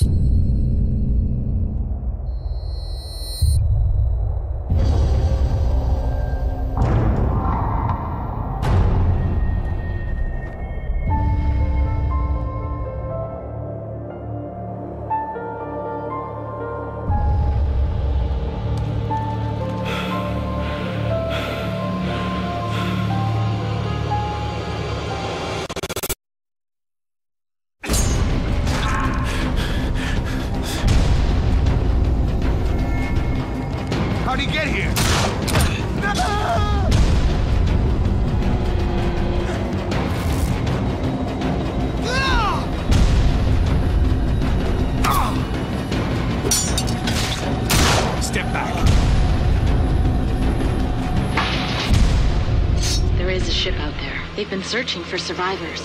Peace. How'd he get here? Step back. There is a ship out there. They've been searching for survivors.